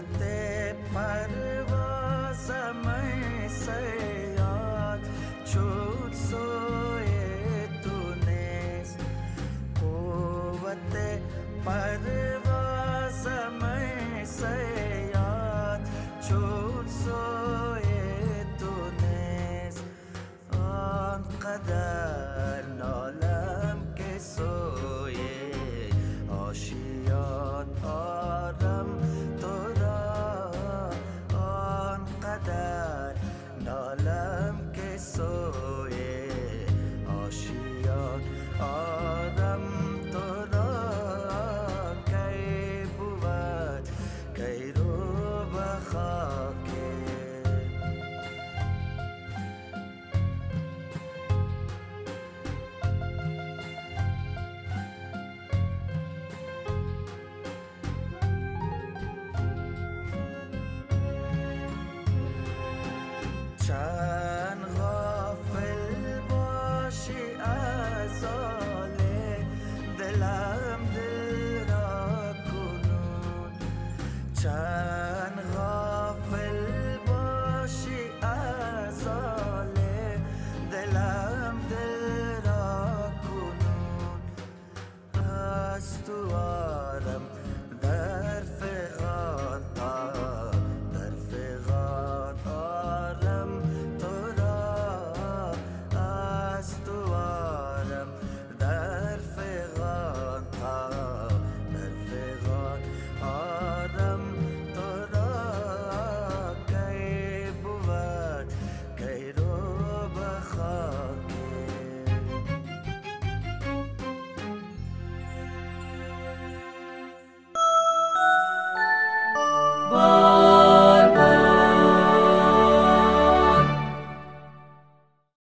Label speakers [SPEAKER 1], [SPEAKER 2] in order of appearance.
[SPEAKER 1] फतेह परवा समय से याद छूट सोए तूने। कोवते पर